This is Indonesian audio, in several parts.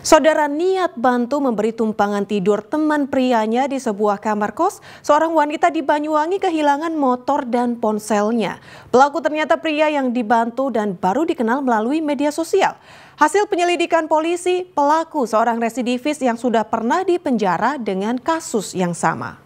Saudara niat bantu memberi tumpangan tidur teman prianya di sebuah kamar kos, seorang wanita di Banyuwangi kehilangan motor dan ponselnya. Pelaku ternyata pria yang dibantu dan baru dikenal melalui media sosial. Hasil penyelidikan polisi, pelaku seorang residivis yang sudah pernah dipenjara dengan kasus yang sama.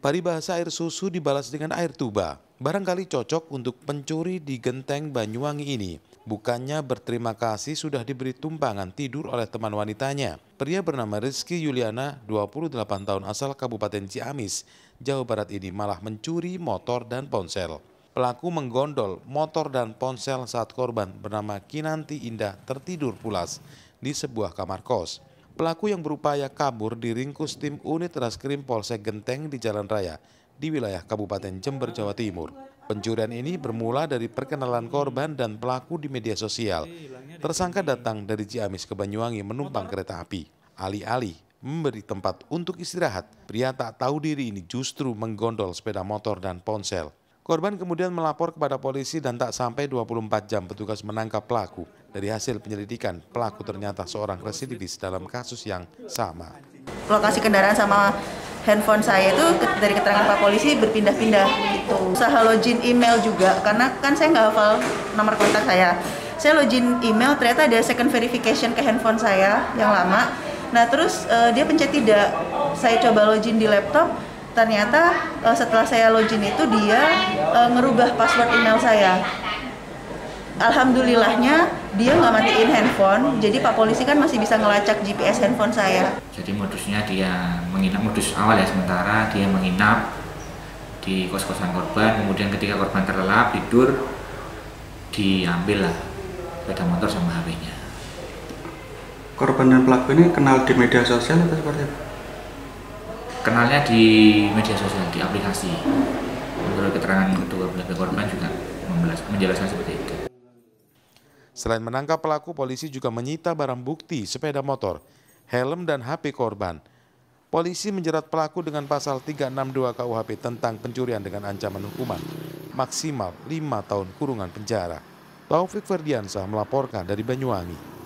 Paribahasa air susu dibalas dengan air tuba. Barangkali cocok untuk pencuri di genteng Banyuwangi ini. Bukannya berterima kasih sudah diberi tumpangan tidur oleh teman wanitanya. Pria bernama Rizky Yuliana, 28 tahun asal Kabupaten Ciamis, Jawa Barat ini malah mencuri motor dan ponsel. Pelaku menggondol motor dan ponsel saat korban bernama Kinanti Indah tertidur pulas di sebuah kamar kos. Pelaku yang berupaya kabur diringkus tim unit Raskrim Polsek Genteng di Jalan Raya di wilayah Kabupaten Jember, Jawa Timur. Pencurian ini bermula dari perkenalan korban dan pelaku di media sosial. Tersangka datang dari Ciamis ke Banyuwangi menumpang kereta api. Alih-alih memberi tempat untuk istirahat, pria tak tahu diri ini justru menggondol sepeda motor dan ponsel. Korban kemudian melapor kepada polisi dan tak sampai 24 jam petugas menangkap pelaku. Dari hasil penyelidikan, pelaku ternyata seorang residivis dalam kasus yang sama. Lokasi kendaraan sama handphone saya itu dari keterangan Pak Polisi berpindah-pindah gitu. Usaha login email juga karena kan saya nggak hafal nomor kontak saya. Saya login email ternyata ada second verification ke handphone saya yang lama. Nah terus uh, dia pencet tidak. Saya coba login di laptop. Ternyata uh, setelah saya login itu dia uh, ngerubah password email saya alhamdulillahnya dia nggak matiin handphone. Jadi pak polisi kan masih bisa ngelacak GPS handphone saya. Jadi modusnya dia menginap modus awal ya sementara dia menginap di kos-kosan korban. Kemudian ketika korban terlelap tidur diambil lah sepeda motor sama HP-nya korban dan pelaku ini kenal di media sosial atau seperti apa? kenalnya di media sosial di aplikasi. Menurut keterangan kedua belah korban juga menjelaskan seperti itu Selain menangkap pelaku, polisi juga menyita barang bukti sepeda motor, helm dan HP korban. Polisi menjerat pelaku dengan pasal 362 KUHP tentang pencurian dengan ancaman hukuman maksimal 5 tahun kurungan penjara. Taufik Ferdiansyah melaporkan dari Banyuwangi.